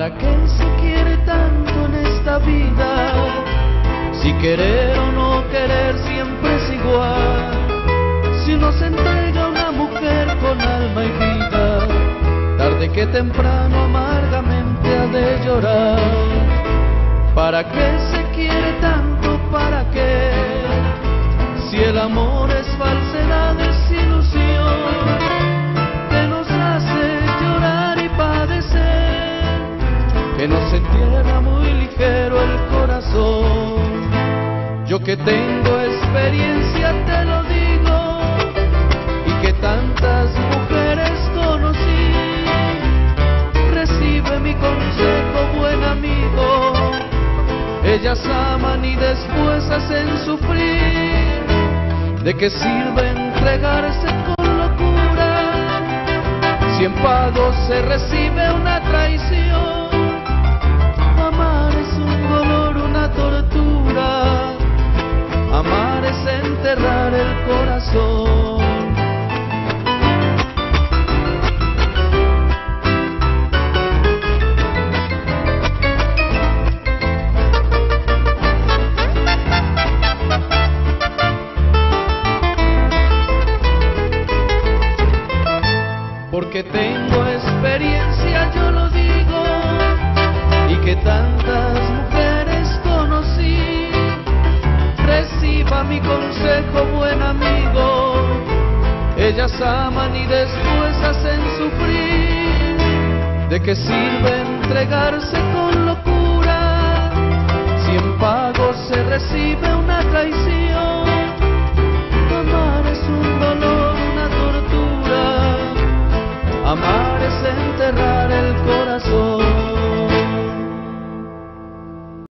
¿Para qué se quiere tanto en esta vida? Si querer o no querer siempre es igual. Si no se entrega una mujer con alma y vida, tarde que temprano amargamente ha de llorar. ¿Para qué se quiere tanto? ¿Para qué? Si el amor es valor que nos entierra muy ligero el corazón. Yo que tengo experiencia te lo digo y que tantas mujeres conocí. Recibe mi consejo, buen amigo. Ellas aman y después hacen sufrir. ¿De qué sirve entregarse con locura? Si en pago se recibe una traición. Es enterrar el corazón. Porque tengo experiencia, yo lo digo, y que tantas consejo, buen amigo. Ellas aman y después hacen sufrir. ¿De qué sirve entregarse con locura? Si en pago se recibe una traición.